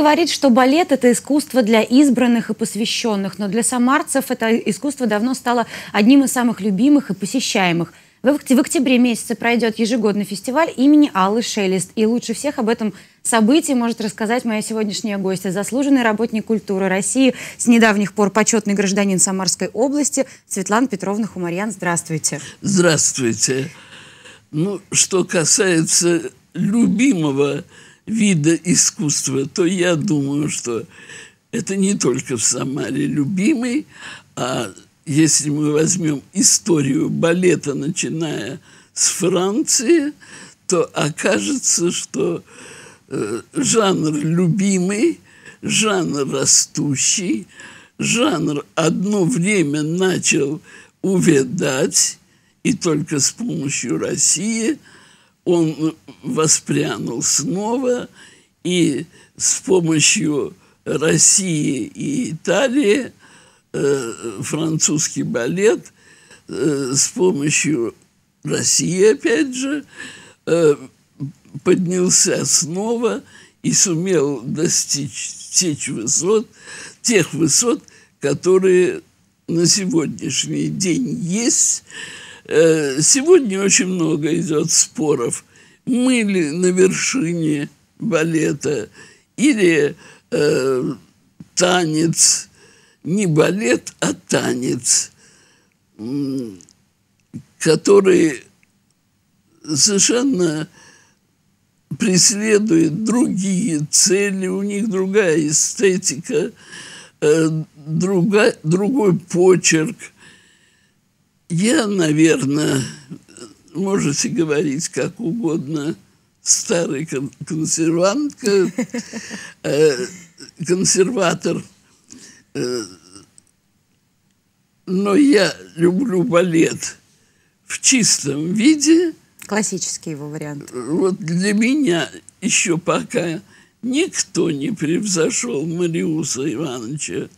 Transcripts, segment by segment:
Говорит, что балет – это искусство для избранных и посвященных, но для самарцев это искусство давно стало одним из самых любимых и посещаемых. В октябре месяце пройдет ежегодный фестиваль имени Аллы Шелест. И лучше всех об этом событии может рассказать моя сегодняшняя гостья, заслуженный работник культуры России, с недавних пор почетный гражданин Самарской области Светлана Петровна Хумарьян. Здравствуйте. Здравствуйте. Ну, что касается любимого вида искусства, то я думаю, что это не только в Самаре любимый, а если мы возьмем историю балета, начиная с Франции, то окажется, что э, жанр любимый, жанр растущий, жанр одно время начал увядать, и только с помощью России он воспрянул снова, и с помощью России и Италии э, французский балет э, с помощью России, опять же, э, поднялся снова и сумел достичь тех высот, тех высот, которые на сегодняшний день есть. Э, сегодня очень много идет споров. Мы ли на вершине балета или э, танец, не балет, а танец, который совершенно преследует другие цели, у них другая эстетика, э, другая, другой почерк – я, наверное, можете говорить как угодно, старый консервант, э, консерватор, э, но я люблю балет в чистом виде. Классический его вариант. Вот для меня еще пока никто не превзошел Мариуса Ивановича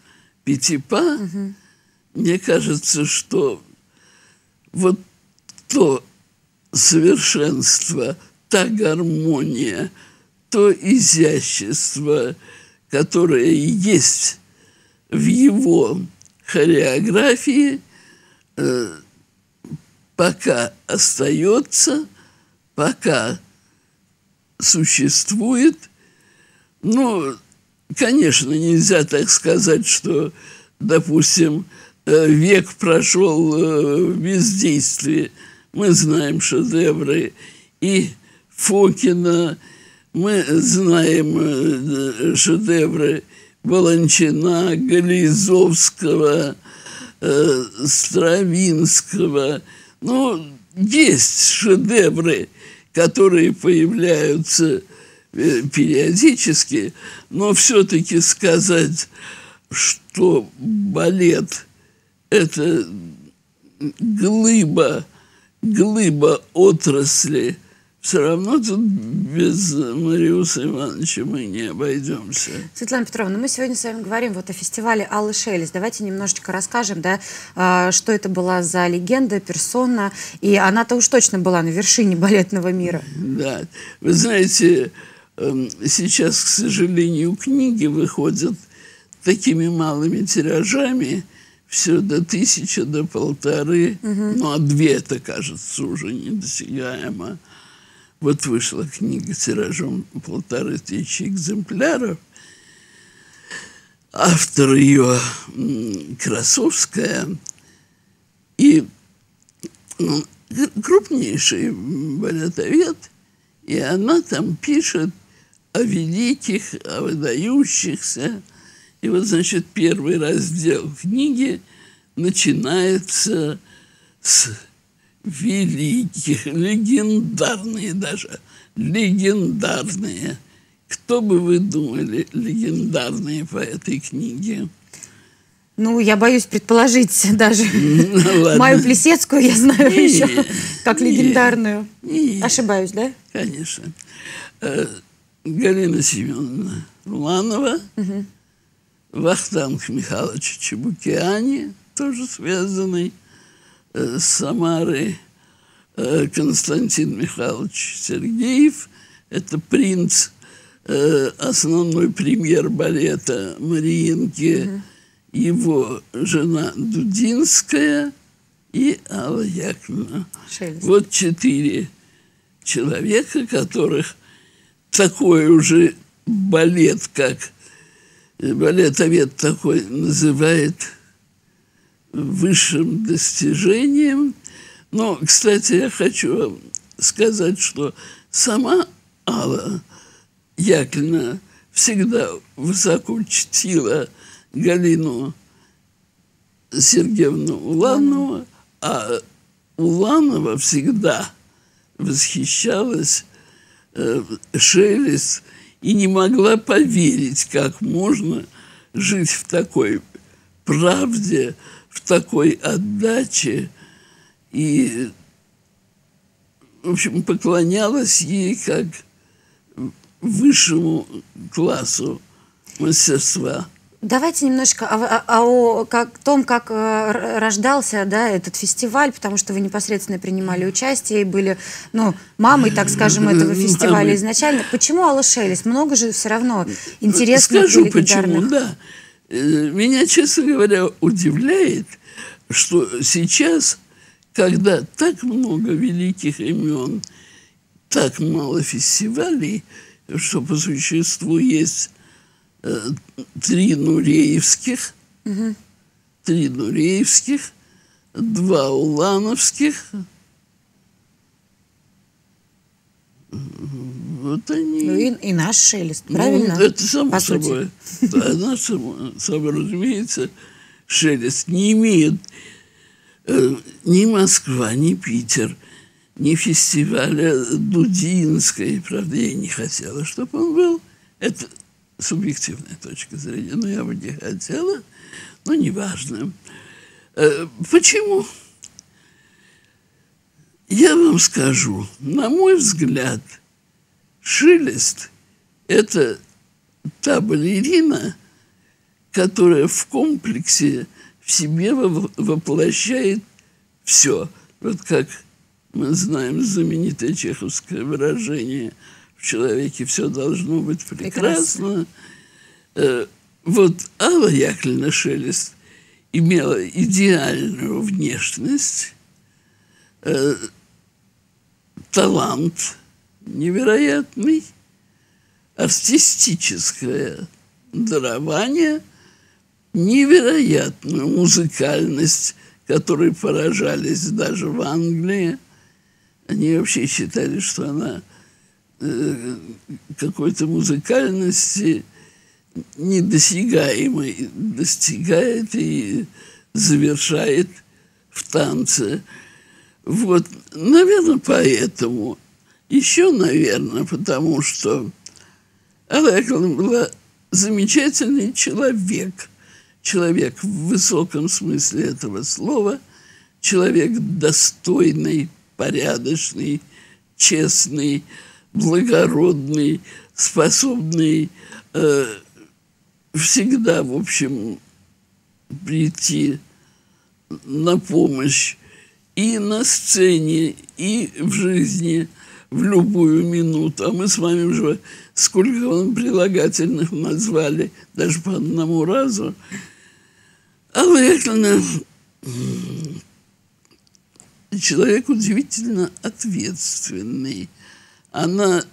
Пятипа. Угу. Мне кажется, что вот то совершенство, та гармония, то изящество, которое есть в его хореографии, э, пока остается, пока существует. Ну, конечно, нельзя так сказать, что, допустим, век прошел э, в бездействии. Мы знаем шедевры и Фокина, мы знаем э, шедевры Баланчина, Гализовского, Стравинского. Ну, есть шедевры, которые появляются периодически, но все-таки сказать, что балет – это глыба, глыба отрасли, все равно тут без Мариуса Ивановича мы не обойдемся. Светлана Петровна, мы сегодня с вами говорим вот о фестивале Аллы Шелест. Давайте немножечко расскажем, да, а, что это была за легенда, персона, и она-то уж точно была на вершине балетного мира. Да, вы знаете, эм, сейчас, к сожалению, книги выходят такими малыми тиражами, все до тысячи, до полторы, угу. ну а две это кажется уже недосягаемо. Вот вышла книга тиражом полторы тысячи экземпляров. Автор ее Красовская и ну, крупнейший балетовед, и она там пишет о великих, о выдающихся, и вот, значит, первый раздел книги начинается с великих, легендарные даже, легендарные. Кто бы вы думали, легендарные по этой книге? Ну, я боюсь предположить даже ну, Маю Плесецкую я знаю не, еще как легендарную. Не, Ошибаюсь, да? Конечно. Э, Галина Семеновна Ланова, угу. Вахтанг Михайлович Чебукиани, тоже связанный э, с Самарой, э, Константин Михайлович Сергеев, это принц э, основной премьер балета Мариинки, угу. его жена Дудинская и Алла Яковлевна. Вот четыре человека, которых такой уже балет, как балетовед такой называет высшим достижением. Но, кстати, я хочу сказать, что сама Алла Яковлевна всегда высоко чтила Галину Сергеевну Уланову, а Уланова всегда восхищалась э, Шелест и не могла поверить, как можно жить в такой правде, в такой отдаче. И, в общем, поклонялась ей как высшему классу мастерства. Давайте немножко о, о, о как, том, как э, рождался да, этот фестиваль, потому что вы непосредственно принимали участие и были ну, мамой, так скажем, этого фестиваля изначально. Почему Алла Шелест? Много же все равно интересных Скажу почему, да. Э, меня, честно говоря, удивляет, что сейчас, когда так много великих имен, так мало фестивалей, что по существу есть э, три Нуреевских, угу. три Нуреевских, два Улановских. Вот они. Ну и, и наш шелест, ну, правильно? Ну, это само по собой. Сути. Да, наш, само, собой, разумеется, шелест не имеет э, ни Москва, ни Питер, ни фестиваля Дудинской. Правда, я не хотела, чтобы он был. Это субъективная точка зрения, но я бы не хотела, но неважно. Э, почему? Я вам скажу, на мой взгляд, Шелест – это та балерина, которая в комплексе в себе воплощает все. Вот как мы знаем знаменитое чеховское выражение – в человеке все должно быть прекрасно. прекрасно. Э, вот Алла Яковлевна Шелест имела идеальную внешность, э, талант невероятный, артистическое дарование, невероятную музыкальность, которой поражались даже в Англии. Они вообще считали, что она какой-то музыкальности недосягаемой достигает и завершает в танце. Вот, наверное, поэтому. Еще, наверное, потому что Алла была замечательный человек. Человек в высоком смысле этого слова. Человек достойный, порядочный, честный, благородный, способный э, всегда, в общем, прийти на помощь и на сцене, и в жизни в любую минуту. А мы с вами уже сколько вам прилагательных назвали, даже по одному разу. Алла Яковлевна человек удивительно ответственный – она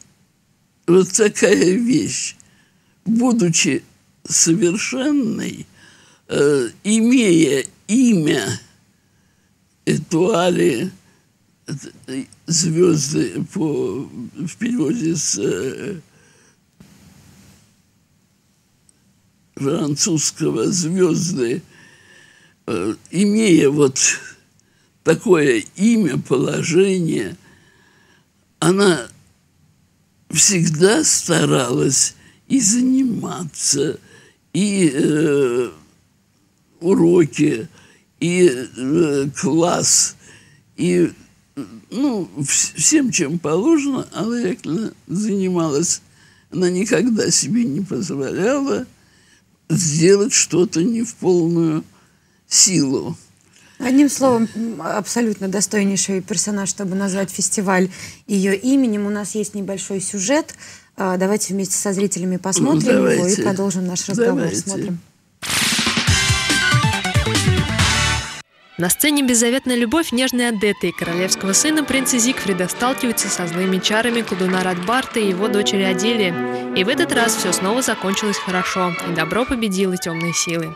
вот такая вещь, будучи совершенной, э, имея имя Этуали, звезды по, в переводе с э, французского звезды, э, имея вот такое имя, положение, она всегда старалась и заниматься, и э, уроки, и э, класс, и ну, всем, чем положено, Алла Яковлевна занималась. Она никогда себе не позволяла сделать что-то не в полную силу. Одним словом, абсолютно достойнейший персонаж, чтобы назвать фестиваль ее именем. У нас есть небольшой сюжет А, давайте вместе со зрителями посмотрим ну, его и продолжим наш разговор. Давайте. Смотрим. На сцене «Беззаветная любовь» нежной Адетты и королевского сына принца Зигфрида сталкиваются со злыми чарами колдуна Радбарта и его дочери Адилии. И в этот раз все снова закончилось хорошо, и добро победило темные силы.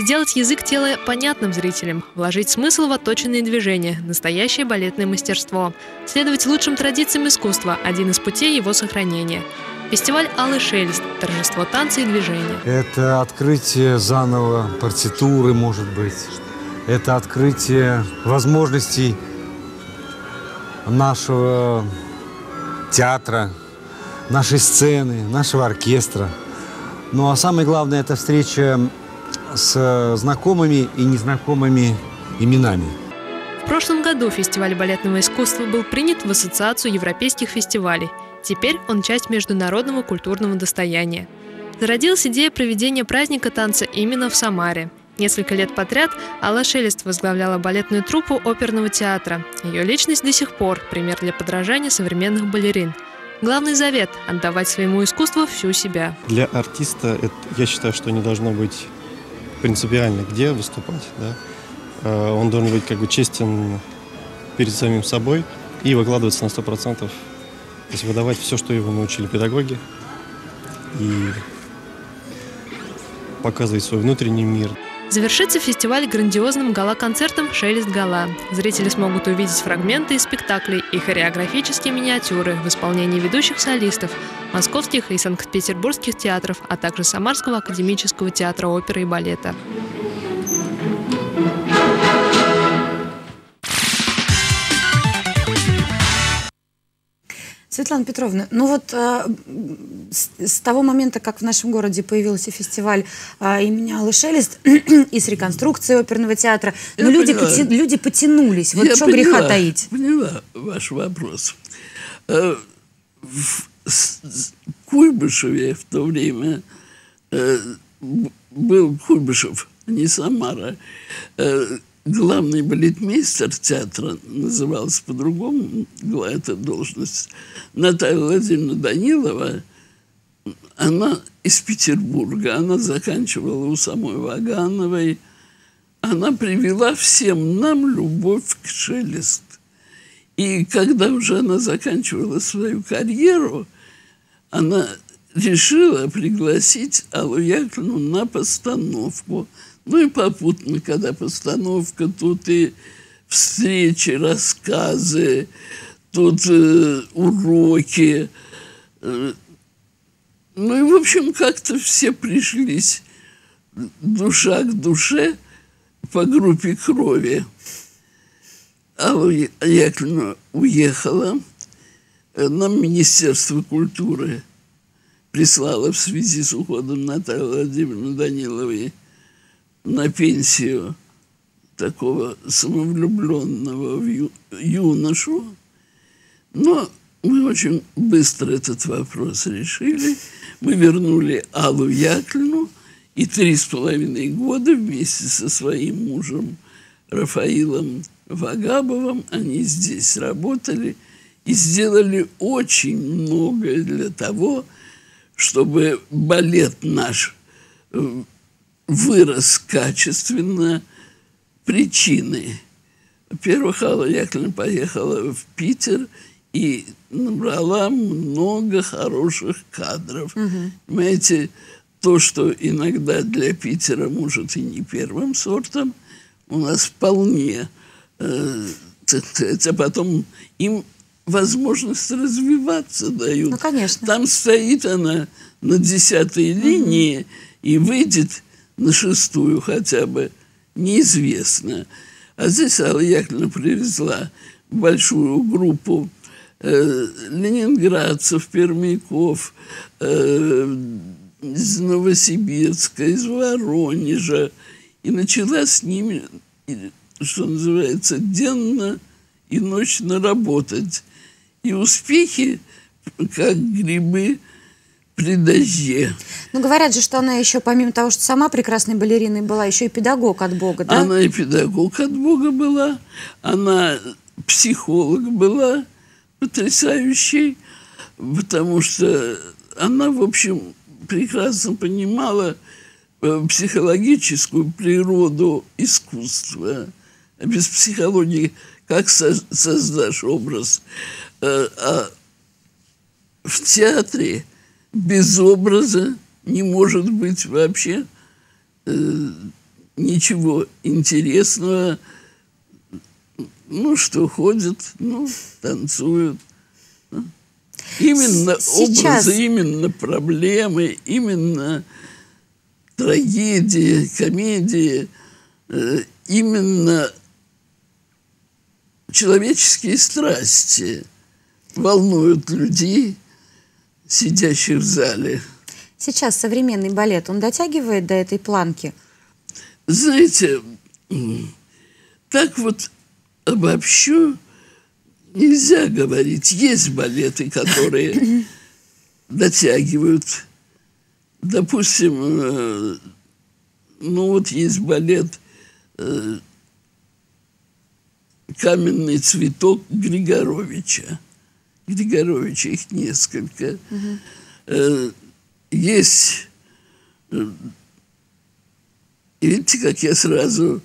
Сделать язык тела понятным зрителям, вложить смысл в отточенные движения – настоящее балетное мастерство. Следовать лучшим традициям искусства – один из путей его сохранения. Фестиваль «Алый шелест» – торжество танца и движения. Это открытие заново партитуры, может быть, это открытие возможностей нашего театра, нашей сцены, нашего оркестра. Ну а самое главное, это встреча с знакомыми и незнакомыми именами. В прошлом году фестиваль балетного искусства был принят в Ассоциацию европейских фестивалей. Теперь он часть международного культурного достояния. Зародилась идея проведения праздника танца именно в Самаре – Несколько лет подряд Алла Шелест возглавляла балетную труппу оперного театра. Ее личность до сих пор – пример для подражания современных балерин. Главный завет – отдавать своему искусству всю себя. Для артиста это, я считаю, что не должно быть принципиально, где выступать. Да? Э, он должен быть как бы честен перед самим собой и выкладываться на 100%. То есть выдавать все, что его научили педагоги. И показывать свой внутренний мир. Завершится фестиваль грандиозным гала-концертом «Шелест гала». Зрители смогут увидеть фрагменты из спектаклей и хореографические миниатюры в исполнении ведущих солистов московских и санкт-петербургских театров, а также Самарского академического театра оперы и балета. Светлана Петровна, ну вот э, с, с того момента, как в нашем городе появился фестиваль э, имени Аллы Шелест и с реконструкцией оперного театра, ну, люди, поти, люди потянулись. Вот Я что поняла, греха таить? поняла ваш вопрос. Э, в Куйбышеве в то время э, был Куйбышев, не Самара, э, главный балетмейстер театра, назывался по-другому, эта должность, Наталья Владимировна Данилова, она из Петербурга, она заканчивала у самой Вагановой, она привела всем нам любовь к шелест. И когда уже она заканчивала свою карьеру, она решила пригласить Аллу Яковлевну на постановку – ну и попутно, когда постановка, тут и встречи, рассказы, тут э, уроки. Э, ну и, в общем, как-то все пришлись душа к душе по группе крови. Алла Яковлевна уехала. Нам Министерство культуры прислало в связи с уходом Натальи Владимировны Даниловой – на пенсию такого самовлюбленного юношу. Но мы очень быстро этот вопрос решили. Мы вернули Аллу Яковлевну, и три с половиной года вместе со своим мужем Рафаилом Вагабовым они здесь работали и сделали очень многое для того, чтобы балет наш э, вырос качественно причины. Во-первых, Алла Яковлевна поехала в Питер и набрала много хороших кадров. Угу. Понимаете, то, что иногда для Питера может и не первым сортом, у нас вполне, э, а потом им возможность развиваться дают. Ну, конечно. Там стоит она на десятой угу. линии и выйдет на шестую хотя бы, неизвестно. А здесь Алла Яковлевна привезла большую группу э, ленинградцев, пермяков, э, из Новосибирска, из Воронежа, и начала с ними, что называется, денно и ночно работать. И успехи, как грибы, при дожде. Ну, говорят же, что она еще, помимо того, что сама прекрасной балериной была, еще и педагог от Бога, да? Она и педагог от Бога была, она психолог была потрясающий, потому что она, в общем, прекрасно понимала э, психологическую природу искусства. А без психологии как создашь образ? Э, а в театре без образа не может быть вообще э, ничего интересного. Ну, что ходят, ну, танцуют. Именно Сейчас... образы, именно проблемы, именно трагедии, комедии, э, именно человеческие страсти волнуют людей, сидящих в зале. Сейчас современный балет, он дотягивает до этой планки? Знаете, так вот обобщу, нельзя говорить. Есть балеты, которые дотягивают. Допустим, э, ну вот есть балет э, «Каменный цветок» Григоровича. Григоровича их несколько. Угу. Есть... Видите, как я сразу...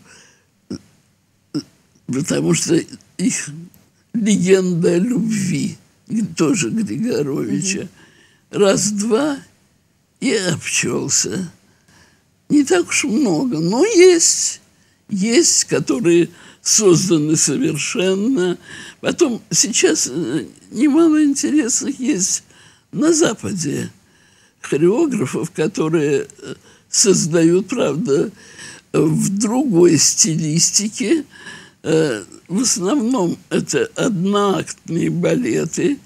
Потому что их легенда любви, тоже Григоровича. Раз-два и обчелся. Не так уж много, но есть. Есть, которые созданы совершенно. Потом сейчас э, немало интересных есть на Западе хореографов, которые э, создают, правда, в другой стилистике, Э, в основном это одноактные балеты.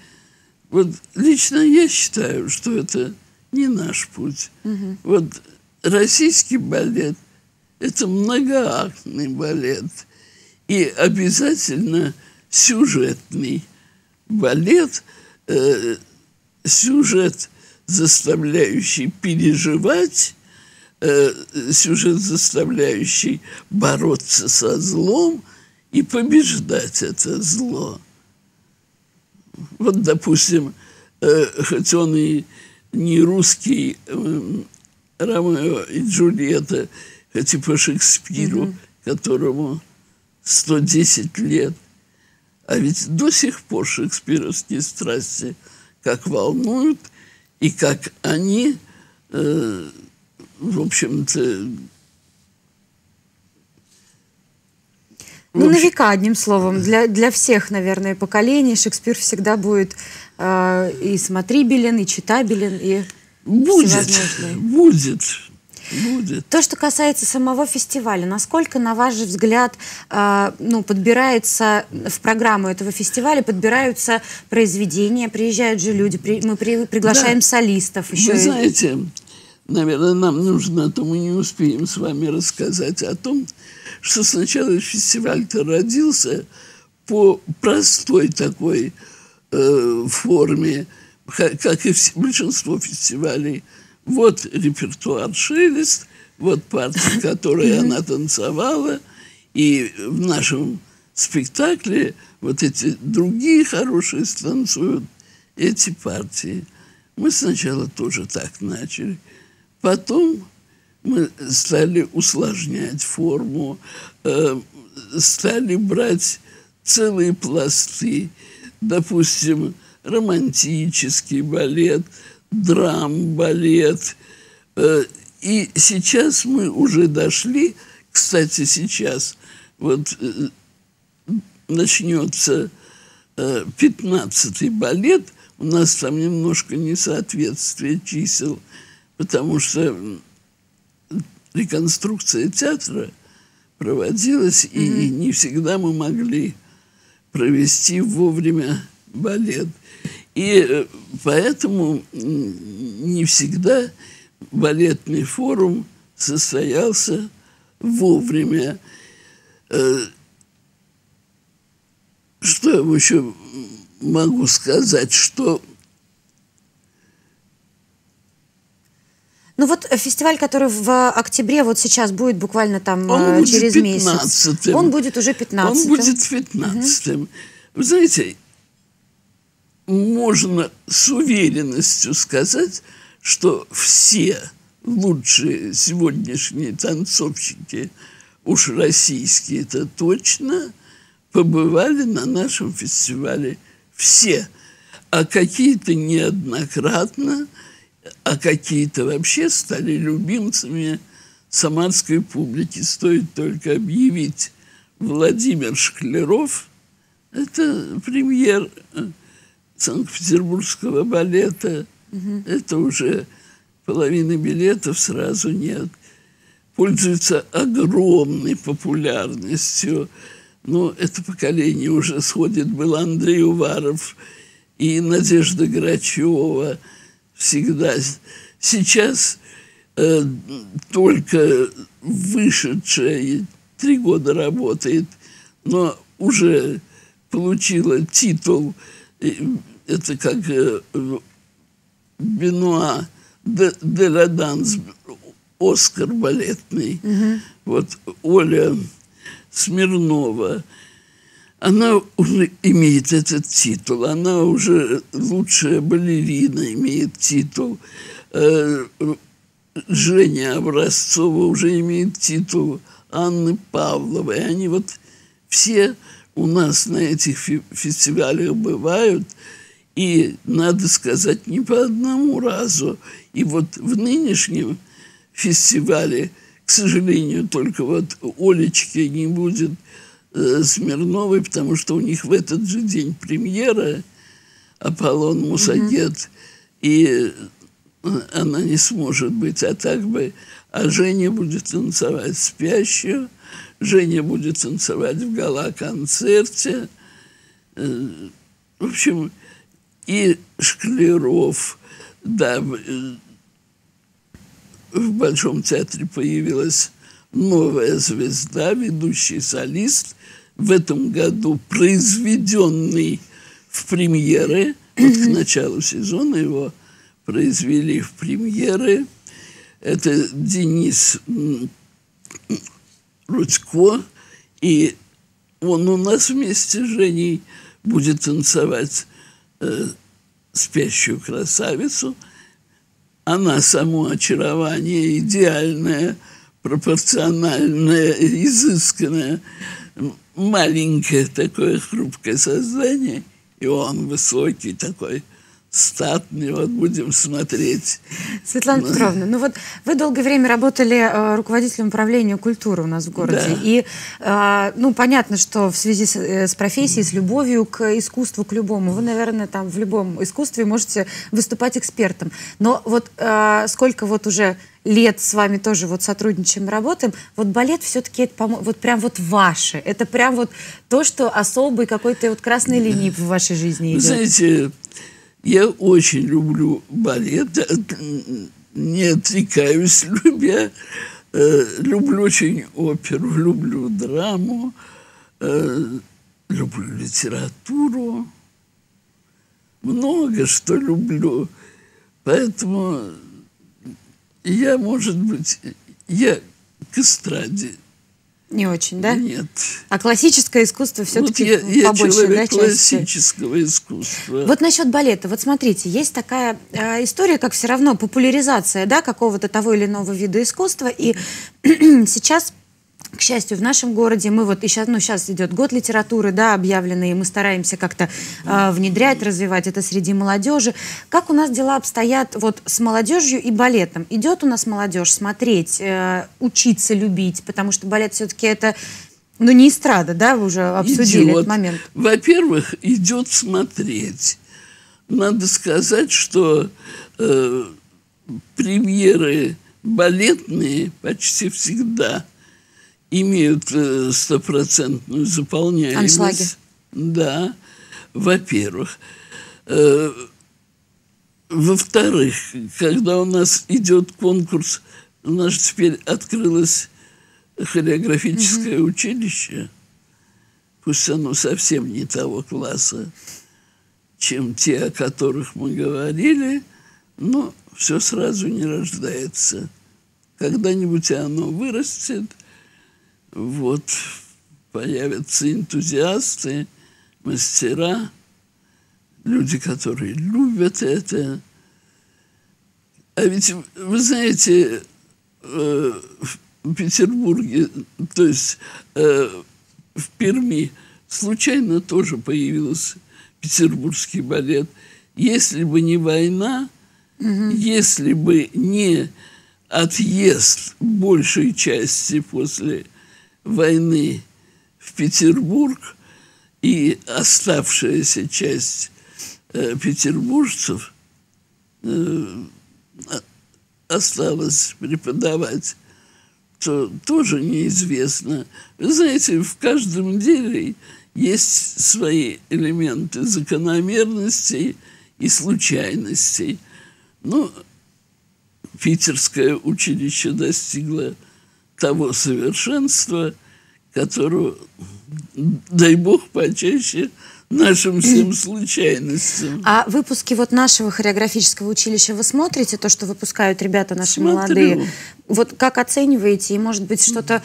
Вот лично я считаю, что это не наш путь. Угу. Вот российский балет – это многоактный балет. И обязательно сюжетный балет, э, сюжет, заставляющий переживать, э, сюжет, заставляющий бороться со злом – и побеждать это зло. Вот, допустим, э, хоть он и не русский э, Ромео и Джульетта, хоть и по Шекспиру, mm-hmm. которому 110 лет, а ведь до сих пор шекспировские страсти как волнуют, и как они, э, в общем-то, Ну, на века, одним словом. Для, для всех, наверное, поколений Шекспир всегда будет э, и смотрибелен, и читабелен, и Будет, будет. Будет. То, что касается самого фестиваля, насколько, на ваш взгляд, э, ну, подбирается в программу этого фестиваля, подбираются произведения, приезжают же люди, при, мы при, приглашаем да. солистов. Еще Вы знаете, наверное, нам нужно, а то мы не успеем с вами рассказать о том, что сначала фестиваль-то родился по простой такой э, форме, как и все, большинство фестивалей. Вот репертуар «Шелест», вот партия, которую она танцевала, и в нашем спектакле вот эти другие хорошие станцуют эти партии. Мы сначала тоже так начали. Потом мы стали усложнять форму, э, стали брать целые пласты, допустим, романтический балет, драм-балет. Э, и сейчас мы уже дошли, кстати, сейчас вот э, начнется э, 15-й балет, у нас там немножко несоответствие чисел, потому что реконструкция театра проводилась, mm-hmm. и не всегда мы могли провести вовремя балет. И э, поэтому не всегда балетный форум состоялся вовремя. Э, что я еще могу сказать, что Ну вот фестиваль, который в октябре вот сейчас будет буквально там он э, через будет месяц. Он будет уже 15 Он будет 15 угу. Вы знаете, можно с уверенностью сказать, что все лучшие сегодняшние танцовщики, уж российские это точно, побывали на нашем фестивале все. А какие-то неоднократно, а какие-то вообще стали любимцами самарской публики. Стоит только объявить Владимир Шклеров, это премьер э, Санкт-Петербургского балета. Угу. Это уже половины билетов сразу нет. Пользуется огромной популярностью. Но это поколение уже сходит. Был Андрей Уваров и Надежда Грачева всегда. Сейчас э, только вышедшая три года работает, но уже получила титул, это как э, Бенуа де, де ла Данс, Оскар балетный. Угу. Вот Оля Смирнова, она уже имеет этот титул, она уже лучшая балерина имеет титул. Э, Женя Образцова уже имеет титул Анны Павловой. Они вот все у нас на этих фестивалях бывают, и, надо сказать, не по одному разу. И вот в нынешнем фестивале, к сожалению, только вот Олечки не будет э, Смирновой, потому что у них в этот же день премьера Аполлон Мусадет, mm-hmm. и э, она не сможет быть, а так бы, а Женя будет танцевать спящую, Женя будет танцевать в гала-концерте. Э, в общем, и Шклеров, да, в Большом театре появилась новая звезда, ведущий солист, в этом году произведенный в премьеры, вот к началу сезона его произвели в премьеры. Это Денис Рудько, и он у нас вместе с Женей будет танцевать э, спящую красавицу. Она само очарование идеальное, пропорциональное, изысканное, маленькое такое хрупкое создание, и он высокий такой – статный, вот будем смотреть. Светлана ну. Петровна, ну вот вы долгое время работали э, руководителем управления культуры у нас в городе, да. и э, ну понятно, что в связи с, э, с профессией, с любовью к искусству, к любому, вы, наверное, там в любом искусстве можете выступать экспертом, но вот э, сколько вот уже лет с вами тоже вот сотрудничаем, работаем, вот балет все-таки это вот прям вот ваше, это прям вот то, что особый какой-то вот красной линии в вашей жизни идет. Знаете, я очень люблю балет, не отрекаюсь, любя. Э, люблю очень оперу, люблю драму, э, люблю литературу. Много что люблю. Поэтому я, может быть, я к эстраде не очень, да? Нет. А классическое искусство все-таки вот я, я побольше, человек да, классического искусства. Вот насчет балета. Вот смотрите, есть такая э, история, как все равно популяризация, да, какого-то того или иного вида искусства. И сейчас к счастью, в нашем городе мы вот, и сейчас, ну, сейчас идет год литературы, да, объявленный, и мы стараемся как-то э, внедрять, развивать это среди молодежи. Как у нас дела обстоят вот с молодежью и балетом? Идет у нас молодежь смотреть, э, учиться любить, потому что балет все-таки это ну, не эстрада, да, вы уже обсудили идет. этот момент. Во-первых, идет смотреть. Надо сказать, что э, премьеры балетные почти всегда – имеют э, стопроцентную заполняемость. Аншлаги. Да, во-первых. Э, во-вторых, когда у нас идет конкурс, у нас теперь открылось хореографическое угу. училище, пусть оно совсем не того класса, чем те, о которых мы говорили, но все сразу не рождается. Когда-нибудь оно вырастет – вот появятся энтузиасты, мастера, люди, которые любят это. А ведь, вы знаете, э, в Петербурге, то есть э, в Перми, случайно тоже появился петербургский балет. Если бы не война, угу. если бы не отъезд большей части после войны в Петербург и оставшаяся часть э, петербуржцев э, осталось преподавать, то тоже неизвестно. Вы знаете, в каждом деле есть свои элементы закономерностей и случайностей. Ну, питерское училище достигло того совершенства, которого, дай бог, почаще нашим всем случайностям. А выпуски вот нашего хореографического училища вы смотрите, то, что выпускают ребята наши Смотрю. молодые? Вот как оцениваете? И, может быть, что-то...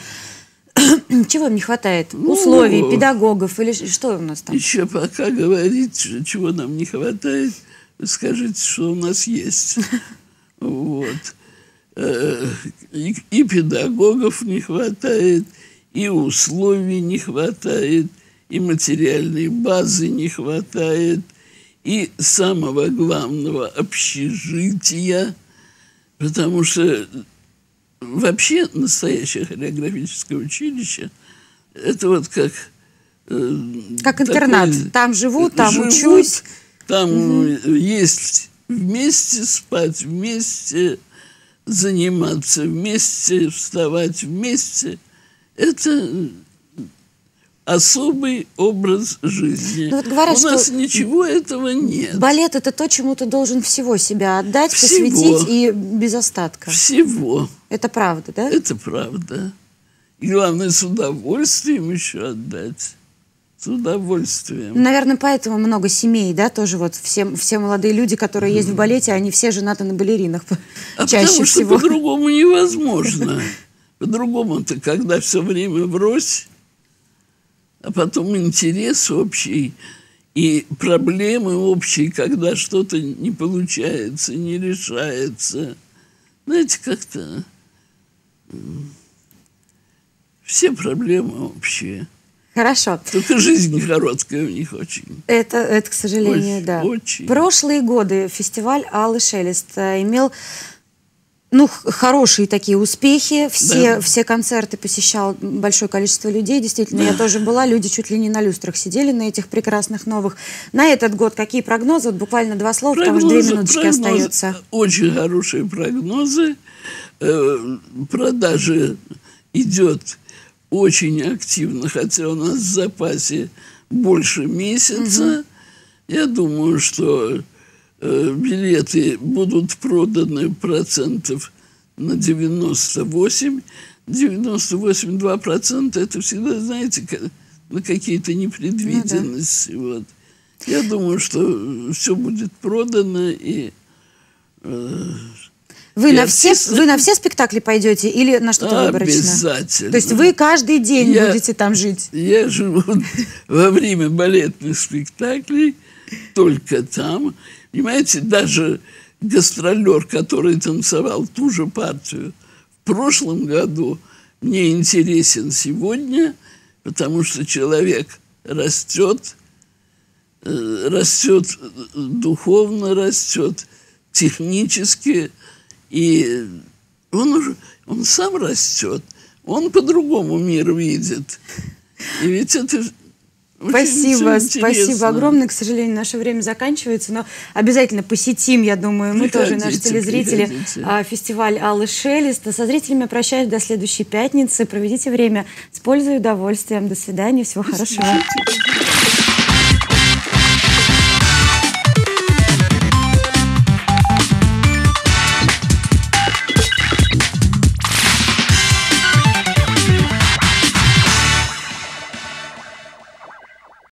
Чего им не хватает? Ну, Условий, педагогов или что у нас там? Еще пока говорить, чего нам не хватает, скажите, что у нас есть. Вот. Э, и, и педагогов не хватает, и условий не хватает, и материальной базы не хватает, и самого главного общежития, потому что вообще настоящее хореографическое училище это вот как э, как интернат. Такой, там живу, там живут, учусь. Там угу. есть вместе спать, вместе заниматься, вместе вставать, вместе. Это особый образ жизни. Ну, вот говорят, У нас ничего этого нет. Балет это то, чему ты должен всего себя отдать, всего. посвятить и без остатка. Всего. Это правда, да? Это правда. И главное, с удовольствием еще отдать. С удовольствием. Наверное, поэтому много семей, да, тоже вот все, все молодые люди, которые есть в балете, они все женаты на балеринах а чаще потому всего. что по-другому невозможно. По-другому-то, когда все время брось, а потом интерес общий и проблемы общие, когда что-то не получается, не решается. Знаете, как-то все проблемы общие. Хорошо. Только жизнь короткая у них очень. Это, это к сожалению, очень, да. Очень. Прошлые годы фестиваль «Алый шелест» э, имел ну, хорошие такие успехи. Все, да. все концерты посещал большое количество людей. Действительно, я тоже была. Люди чуть ли не на люстрах сидели на этих прекрасных новых. На этот год какие прогнозы? Вот буквально два слова, прогнозы, потому что две минуточки прогнозы, остается. Очень хорошие прогнозы. Э, продажи идет очень активно, хотя у нас в запасе больше месяца. Угу. Я думаю, что э, билеты будут проданы процентов на 98. 98-2% это всегда, знаете, на какие-то непредвиденности. Ну, да. вот. Я думаю, что все будет продано и э, вы на, все, вы на все спектакли пойдете или на что-то выборочно? Обязательно. То есть вы каждый день я, будете там жить? Я живу во время балетных спектаклей только там. Понимаете, даже гастролер, который танцевал ту же партию в прошлом году, мне интересен сегодня, потому что человек растет, э, растет духовно, растет технически – и он уже, он сам растет, он по-другому мир видит. И ведь это Спасибо, спасибо огромное. К сожалению, наше время заканчивается, но обязательно посетим, я думаю, мы приходите, тоже, наши телезрители, приходите. А, фестиваль Аллы Шелеста. Со зрителями прощаюсь до следующей пятницы. Проведите время с пользой и удовольствием. До свидания, всего хорошего.